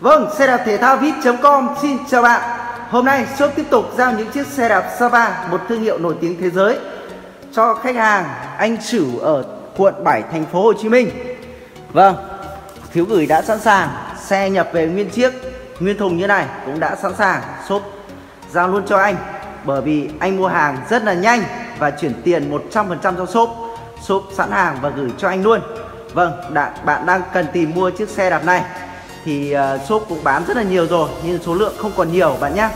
Vâng, xe đạp thể thao vip.com xin chào bạn. Hôm nay shop tiếp tục giao những chiếc xe đạp Sava, Một thương hiệu nổi tiếng thế giới Cho khách hàng anh chủ ở quận 7 thành phố Hồ Chí Minh. Vâng, phiếu gửi đã sẵn sàng. Xe nhập về nguyên chiếc, nguyên thùng như này cũng đã sẵn sàng. Shop giao luôn cho anh Bởi vì anh mua hàng rất là nhanh Và chuyển tiền 100% cho shop. Shop sẵn hàng và gửi cho anh luôn. Vâng, đã, bạn đang cần tìm mua chiếc xe đạp này thì uh, shop cũng bán rất là nhiều rồi nhưng số lượng không còn nhiều bạn nhé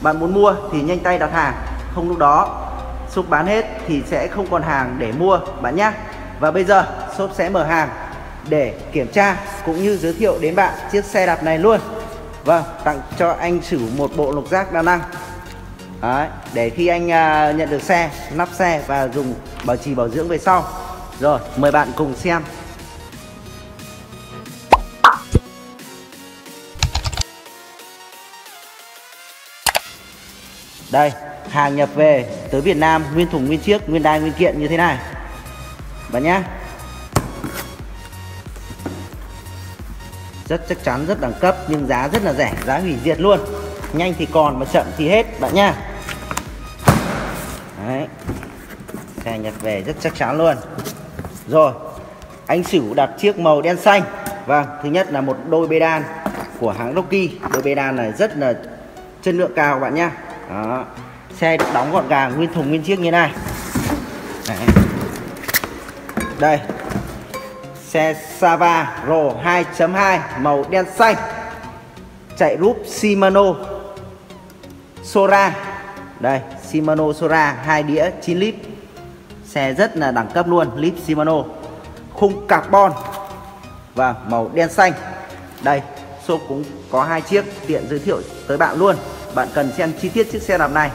bạn muốn mua thì nhanh tay đặt hàng. Không lúc đó shop bán hết thì sẽ không còn hàng để mua bạn nhé và bây giờ shop sẽ mở hàng để kiểm tra cũng như giới thiệu đến bạn chiếc xe đạp này luôn. Vâng tặng cho anh sử một bộ lục giác đa năng. Đấy, để khi anh uh, nhận được xe nắp xe và dùng bảo trì bảo dưỡng về sau. Rồi mời bạn cùng xem. Đây, hàng nhập về tới Việt Nam nguyên thùng nguyên chiếc, nguyên đai nguyên kiện như thế này. Bạn nhá. Rất chắc chắn, rất đẳng cấp nhưng giá rất là rẻ, giá hủy diệt luôn. Nhanh thì còn mà chậm thì hết bạn nhá. Đấy. Xe nhập về rất chắc chắn luôn. Rồi, anh Sửu đặt chiếc màu đen xanh. Vâng, thứ nhất là một đôi bê đan của hãng Rocky. Đôi bê đan này rất là chất lượng cao bạn nhá đó. Xe được đóng gọn gàng, nguyên thùng, nguyên chiếc như này. Đấy. đây. Xe Sava Pro 2.2 màu đen xanh. Chạy rúp Shimano Sora. Đây, Shimano Sora, hai đĩa 9 lít. Xe rất là đẳng cấp luôn, lít Shimano. Khung carbon. Và màu đen xanh. Đây, shop cũng có hai chiếc tiện giới thiệu tới bạn luôn bạn cần xem chi tiết chiếc xe đạp này.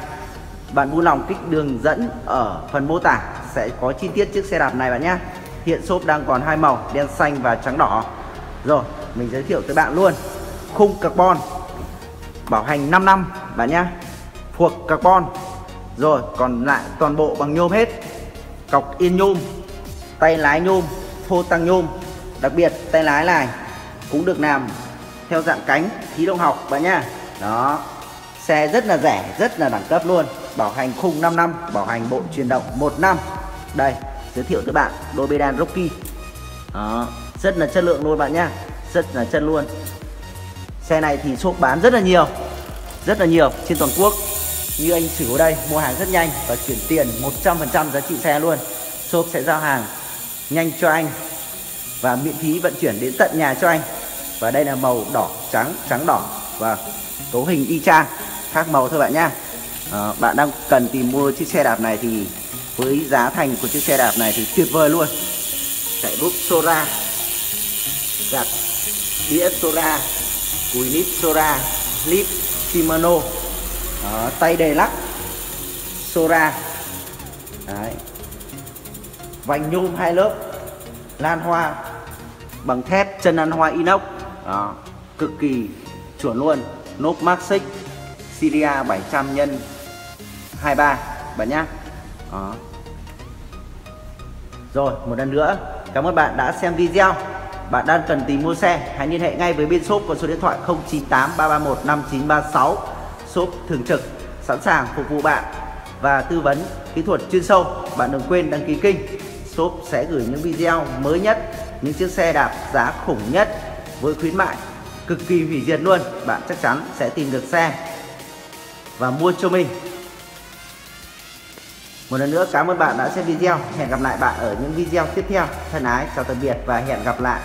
Bạn vui lòng kích đường dẫn ở phần mô tả sẽ có chi tiết chiếc xe đạp này bạn nhé. Hiện shop đang còn hai màu, đen xanh và trắng đỏ. Rồi, mình giới thiệu tới bạn luôn. Khung carbon, bảo hành 5 năm bạn nhé. Phuộc carbon. Rồi, còn lại toàn bộ bằng nhôm hết. Cọc yên nhôm, tay lái nhôm, phô tăng nhôm. Đặc biệt, tay lái này cũng được làm theo dạng cánh, khí động học bạn nhá đó. Xe rất là rẻ, rất là đẳng cấp luôn. Bảo hành khung 5 năm, bảo hành bộ truyền động 1 năm. Đây, giới thiệu tới bạn đôi bê đan Rocky. Đó, rất là chất lượng luôn bạn nhá. Rất là chân luôn. Xe này thì shop bán rất là nhiều Rất là nhiều trên toàn quốc. Như anh Sử ở đây mua hàng rất nhanh Và chuyển tiền 100% giá trị xe luôn. Shop sẽ giao hàng nhanh cho anh Và miễn phí vận chuyển đến tận nhà cho anh. Và đây là màu đỏ trắng, trắng đỏ Và cấu hình y chang khác màu thôi bạn nhá. À, bạn đang cần tìm mua chiếc xe đạp này thì với giá thành của chiếc xe đạp này thì tuyệt vời luôn. Chạy bút Sora gạt đĩa Sora cùi nít Sora lip Shimano à, ờ, tay đề lắc Sora. Đấy. vành nhôm hai lớp lan hoa bằng thép chân lan hoa inox. Đó, cực kỳ chuẩn luôn. Nốt Maxic. Syria 700 nhân 23 bạn nhá. Đó. Rồi, một lần nữa, Cảm ơn bạn đã xem video. Bạn đang cần tìm mua xe, Hãy liên hệ ngay với bên shop có số điện thoại 098 331 5936 Shop thường trực, sẵn sàng phục vụ bạn Và tư vấn kỹ thuật chuyên sâu. Bạn đừng quên đăng ký kênh. Shop sẽ gửi những video mới nhất, Những chiếc xe đạp giá khủng nhất Với khuyến mại cực kỳ hủy diệt luôn. Bạn chắc chắn sẽ tìm được xe và mua cho mình. Một lần nữa cảm ơn bạn đã xem video. Hẹn gặp lại bạn ở những video tiếp theo. Thân ái, chào tạm biệt và hẹn gặp lại.